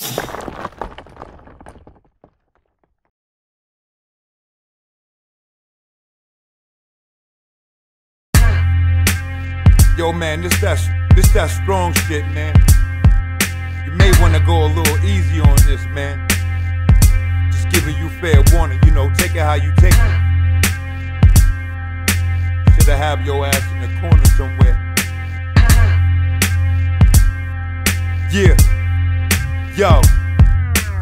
Yo, man, this that this that strong shit, man. You may wanna go a little easy on this, man. Just giving you fair warning, you know, take it how you take it. Shoulda have your ass in the corner somewhere. Yeah, yo.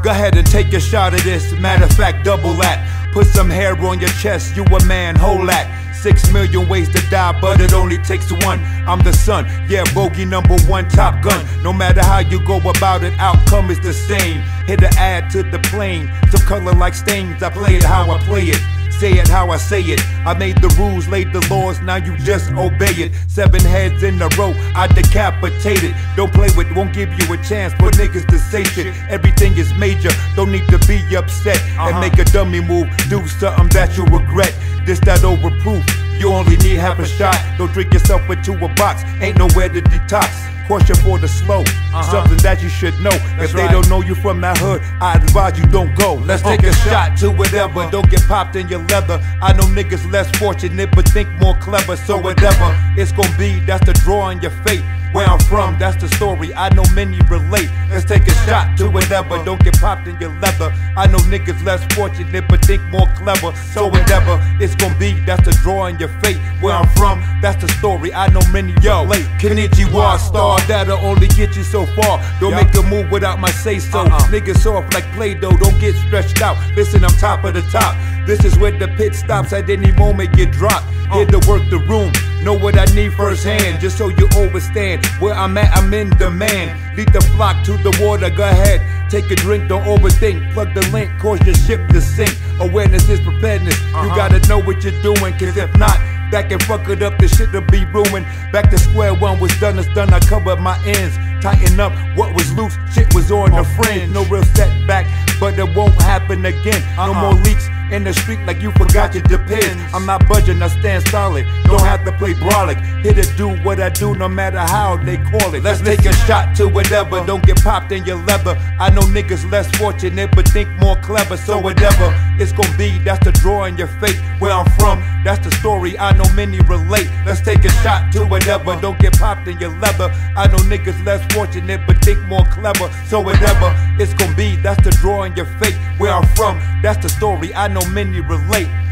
Go ahead and take a shot of this. Matter of fact, double that. Put some hair on your chest, you a man, hold that. Six million ways to die, but it only takes one. I'm the son, yeah, bogey number one, top gun. No matter how you go about it, outcome is the same. Hit the ad to the plane, some color like stains. I play it how I play it. Say it how I say it. I made the rules, laid the laws, now you just obey it. Seven heads in a row, I decapitated. Don't play with, won't give you a chance for niggas to say shit. Everything is major, don't need to be upset and uh-huh. make a dummy move. Do something that you regret. This that overproof. You only need half a shot. Don't drink yourself into a box. Ain't nowhere to detox. Caution for the slow. Uh-huh. Something that you should know. if they right. don't know you from that hood, I advise you don't go. Let's take a shot to whatever. Uh-huh. Don't get popped in your leather. I know niggas less fortunate, but think more clever. So whatever it's gonna be, that's the draw in your fate. Where I'm from, that's the story. I know many relate. Let's take a shot to whatever. Uh-huh. Don't get popped in your leather. I know niggas less fortunate, but think more clever. So whatever it's gonna be, that's the draw in your fate. Where I'm from, that's the story. I know many relate. Konnichiwa star, that'll only get you so far. Don't make a move without my say so. Uh-uh. Niggas soft like Play Doh, don't get stretched out. Listen, I'm top of the top. This is where the pit stops at any moment get dropped. Uh. Here to work the room, know what I need firsthand, just so you overstand. Where I'm at, I'm in demand. Lead the flock to the water, go ahead. Take a drink, don't overthink. Plug the link, cause your ship to sink. Awareness is preparedness. You uh-huh. gotta know what you're doing, cause if not, that can fuck it up, the shit'll be ruined. Back to square one, was done is done. I covered my ends, tighten up what was loose. Shit was on the fringe, no real setback, but it won't happen again. No uh-uh. more leaks in the street like you forgot your depends. I'm not budging, I stand solid. Don't have to play brolic. Here to do what I do, no matter how they call it. Let's take a shot to whatever. Don't get popped in your leather. I know niggas less fortunate, but think more clever. So whatever it's gonna be, that's the draw in your fate. Where I'm from, that's the story. I know many relate. Let's take a shot to whatever. Don't get popped in your leather. I know niggas less fortunate, but think more clever. So whatever it's gonna be, that's the draw in your fate. Where I'm from, that's the story. I know many relate.